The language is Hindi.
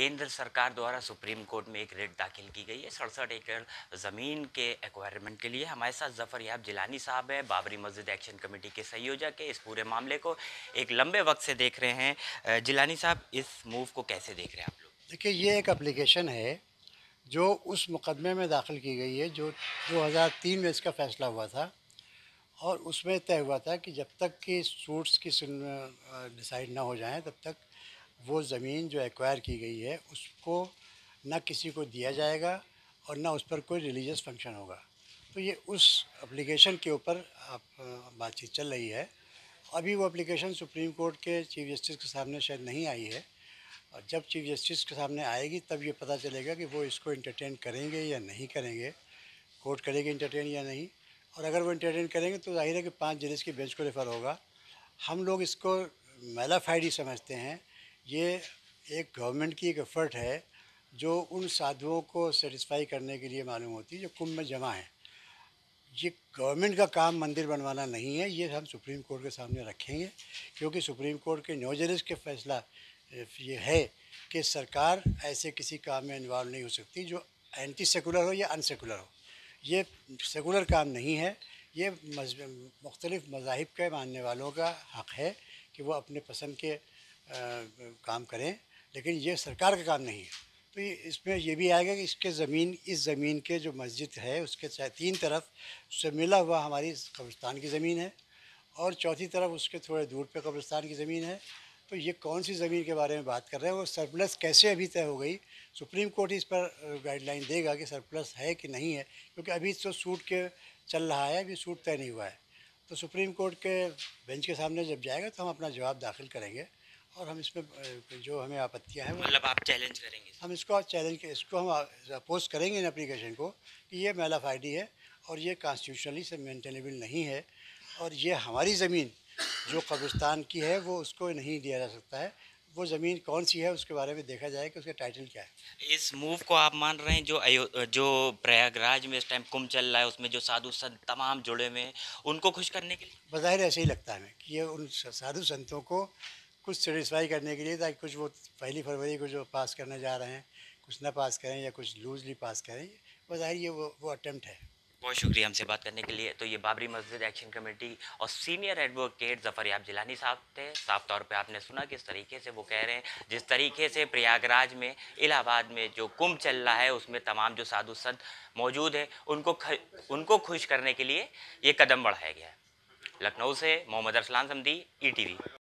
केंद्र सरकार द्वारा सुप्रीम कोर्ट में एक रेट दाखिल की गई है। सड़सठ एकड़ ज़मीन के एक्वायरमेंट के लिए हमारे साथ जफ़र याब जिलानी साहब हैं। बाबरी मस्जिद एक्शन कमेटी के संयोजक है। इस पूरे मामले को एक लंबे वक्त से देख रहे हैं। जिलानी साहब, इस मूव को कैसे देख रहे हैं आप लोग? देखिए, ये एक अप्लीकेशन है जो उस मुकदमे में दाखिल की गई है, जो 2003 में इसका फैसला हुआ था और उसमें तय हुआ था कि जब तक कि सूट्स की डिसाइड ना हो जाए, तब तक वो ज़मीन जो एक्वायर की गई है, उसको ना किसी को दिया जाएगा और ना उस पर कोई रिलीजियस फ़ंक्शन होगा। तो ये उस एप्लीकेशन के ऊपर आप बातचीत चल रही है। अभी वो एप्लीकेशन सुप्रीम कोर्ट के चीफ जस्टिस के सामने शायद नहीं आई है। और जब चीफ जस्टिस के सामने आएगी, तब ये पता चलेगा कि वो इसको इंटरटेन करेंगे या नहीं करेंगे। कोर्ट करेगी इंटरटेन या नहीं। और अगर वो इंटरटेन करेंगे तो ज़ाहिर है कि पाँच जजेस की बेंच को रेफ़र होगा। हम लोग इसको मेलाफाइडी समझते हैं। ये एक गवर्नमेंट की एक एफ़र्ट है, जो उन साधुओं को सेटिस्फाई करने के लिए मालूम होती है, जो कुंभ में जमा है। ये गवर्नमेंट का काम मंदिर बनवाना नहीं है, ये हम सुप्रीम कोर्ट के सामने रखेंगे, क्योंकि सुप्रीम कोर्ट के नौ के फैसला ये है कि सरकार ऐसे किसी काम में इन्वॉल्व नहीं हो सकती, जो एंटी सेकुलर हो या अनसेकुलर हो। ये सेकुलर काम नहीं है, ये मुख्तलिफ़ मज़ाहिब के मानने वालों का हक़ है कि वो अपने पसंद के काम करें, लेकिन ये सरकार का काम नहीं है। तो इसमें ये भी आएगा कि इसके ज़मीन, इस ज़मीन के जो मस्जिद है, उसके तीन तरफ़ उससे मिला हुआ हमारी कब्रिस्तान की ज़मीन है और चौथी तरफ़ उसके थोड़े दूर पे कब्रिस्तान की ज़मीन है। तो ये कौन सी ज़मीन के बारे में बात कर रहे हैं, वो सरप्लस कैसे अभी तय हो गई? सुप्रीम कोर्ट इस पर गाइडलाइन देगा कि सरप्लस है कि नहीं है, क्योंकि अभी तो सूट के चल रहा है, अभी सूट तय नहीं हुआ है। तो सुप्रीम कोर्ट के बेंच के सामने जब जाएगा तो हम अपना जवाब दाखिल करेंगे। और हम इसमें जो हमें आपत्तियाँ हैं मतलब आप चैलेंज करेंगे। हम इसको चैलेंज इसको हम अपोज करेंगे इन एप्लीकेशन को कि ये मेला फाइडी है और ये कॉन्स्टिट्यूशनली से मेंटेनेबल नहीं है और ये हमारी ज़मीन जो कब्रिस्तान की है वो उसको नहीं दिया जा सकता है। वो ज़मीन कौन सी है उसके बारे में देखा जाए कि उसका टाइटल क्या है। इस मूव को आप मान रहे हैं जो अयो जो प्रयागराज में इस टाइम कुंभ चल रहा है उसमें जो साधु संत तमाम जुड़े हुए हैं उनको खुश करने के लिए? बज़ाहिर ऐसे ही लगता है कि ये उन साधु संतों को कुछ सेटिस्फाई करने के लिए ताकि कुछ वो पहली फरवरी को जो पास करने जा रहे हैं, कुछ ना पास करें या कुछ लूजली पास करें बज़ाहिर ये वो वो अटैम्प्ट है। बहुत शुक्रिया हमसे बात करने के लिए। तो ये बाबरी मस्जिद एक्शन कमेटी और senior advocate Zafaryab Jilani साहब थे। साफ़ तौर पे आपने सुना किस तरीके से वो कह रहे हैं, जिस तरीके से प्रयागराज में, इलाहाबाद में जो कुंभ चल रहा है, उसमें तमाम जो साधु संत मौजूद है, उनको उनको खुश करने के लिए ये कदम बढ़ाया गया है। लखनऊ से मोहम्मद अरसलान समदी ई